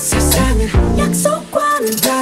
세상은 약속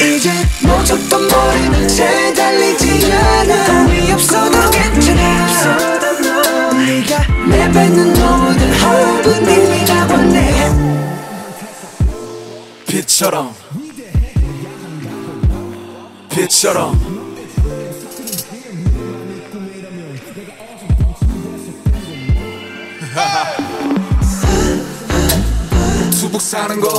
이제 목적도 모르는 채 달리지 않아. 꿈이 없어도 괜찮아. 네가 내뱉는 모든 호흡은 의미라고 내 빛처럼. 빛처럼. 수북 사는 거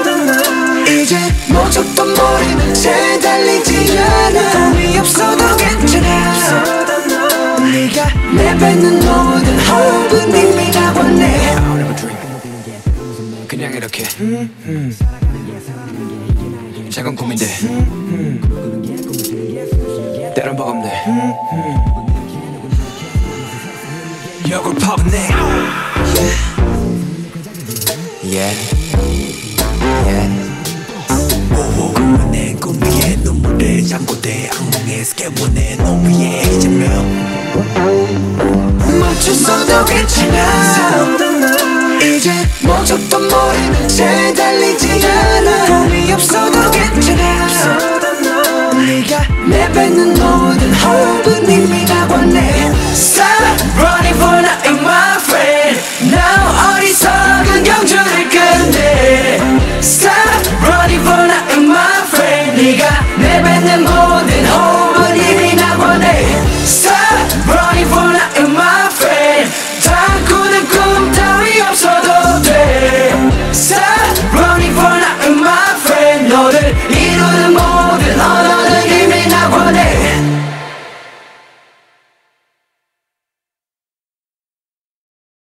모르는 채 달리지 않아. 꿈이 없어도 괜찮아. 네가 내 뱉는 모든 호흡은 의미라고 내 그냥 이렇게. 작은 꿈인데. 때론 버겁네. 역을 파보네. Yeah 악몽에 스케보내 놈 위에 이제명. 멈췄어도 괜찮아. 이제 목적도 모르는 채 달리지 않아. 꿈이 없어도 괜찮아. 네가 내뱉는 모든 호흡은